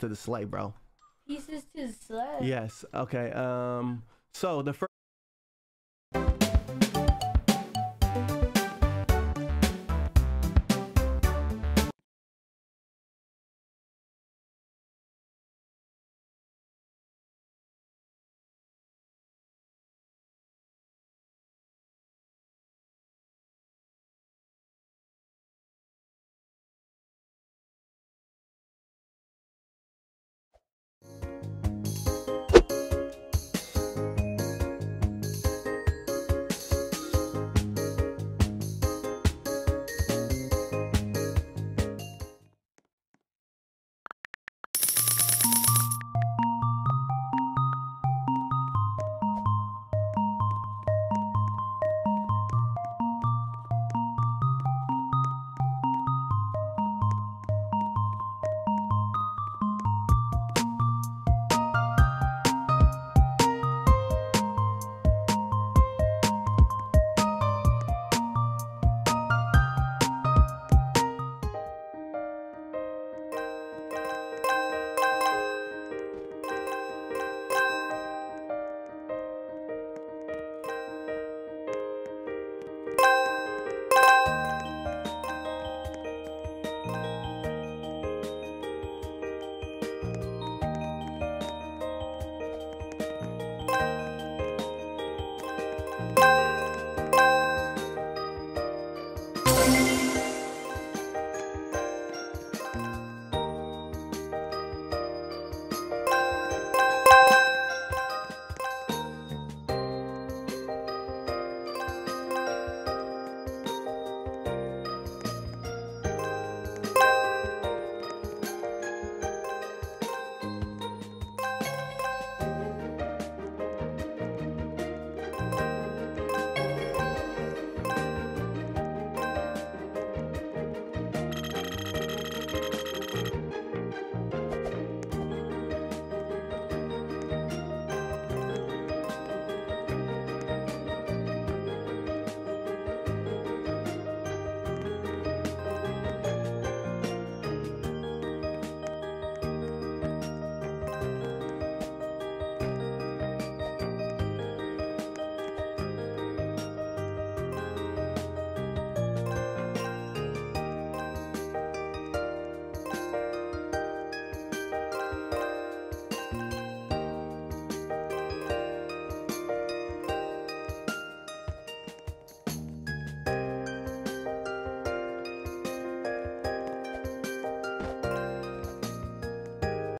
to the sleigh, bro. Pieces to the sled. Yes. Okay. Um. So the first.